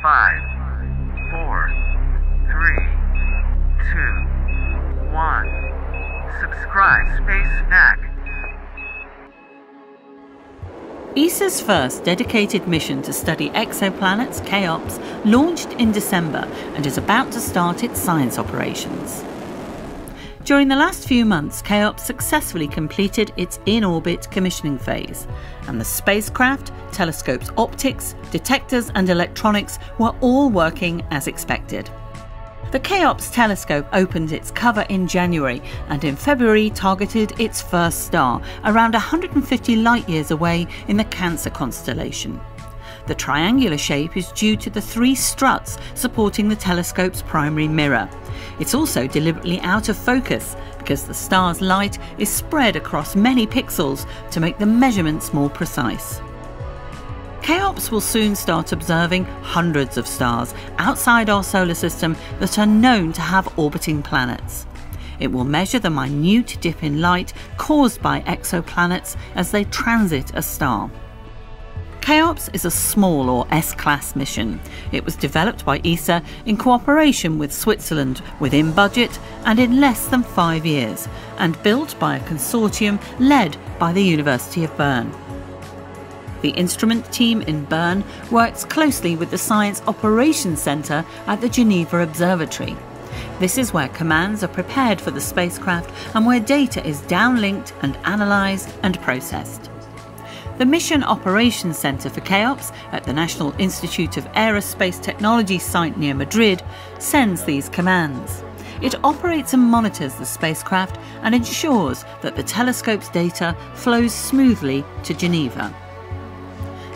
Five, four, three, two, one. Subscribe Space Snack. ESA's first dedicated mission to study exoplanets, Cheops, launched in December and is about to start its science operations. During the last few months, Cheops successfully completed its in orbit commissioning phase, and the spacecraft, telescope's optics, detectors, and electronics were all working as expected. The Cheops telescope opened its cover in January and in February targeted its first star, around 150 light years away in the Cancer constellation. The triangular shape is due to the three struts supporting the telescope's primary mirror. It's also deliberately out of focus because the star's light is spread across many pixels to make the measurements more precise. Cheops will soon start observing hundreds of stars outside our solar system that are known to have orbiting planets. It will measure the minute dip in light caused by exoplanets as they transit a star. Cheops is a small or S class mission. It was developed by ESA in cooperation with Switzerland within budget and in less than five years, and built by a consortium led by the University of Bern. The instrument team in Bern works closely with the Science Operations Centre at the Geneva Observatory. This is where commands are prepared for the spacecraft and where data is downlinked and analysed and processed. The Mission Operations Centre for Cheops at the National Institute of Aerospace Technology site near Madrid sends these commands. It operates and monitors the spacecraft and ensures that the telescope's data flows smoothly to Geneva.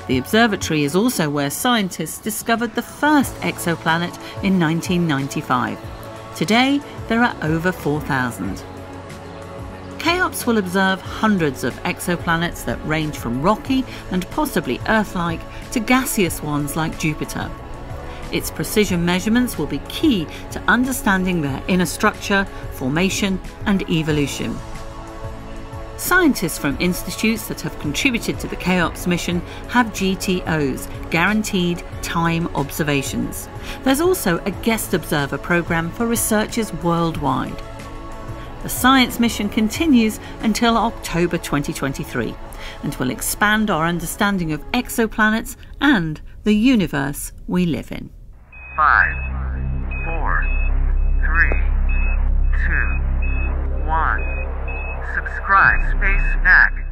The observatory is also where scientists discovered the first exoplanet in 1995. Today, there are over 4,000. Cheops will observe hundreds of exoplanets that range from rocky and possibly Earth like to gaseous ones like Jupiter. Its precision measurements will be key to understanding their inner structure, formation, and evolution. Scientists from institutes that have contributed to the Cheops mission have GTOs, Guaranteed Time Observations. There's also a guest observer programme for researchers worldwide. The science mission continues until October 2023 and will expand our understanding of exoplanets and the universe we live in. Five, four, three, two, one. Subscribe Space Snack.